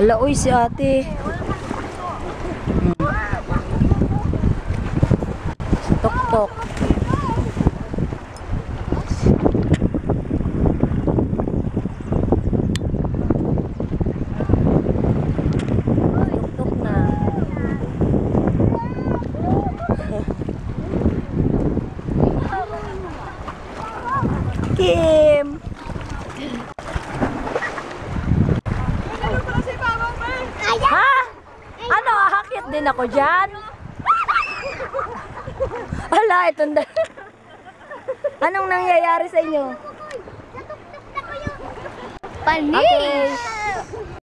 Ala, uy, si ate. Hmm. Kim! Ha? Ano, hakit din ako dyan? Ala, itong da- Anong nangyayari sa inyo? Panis! Okay.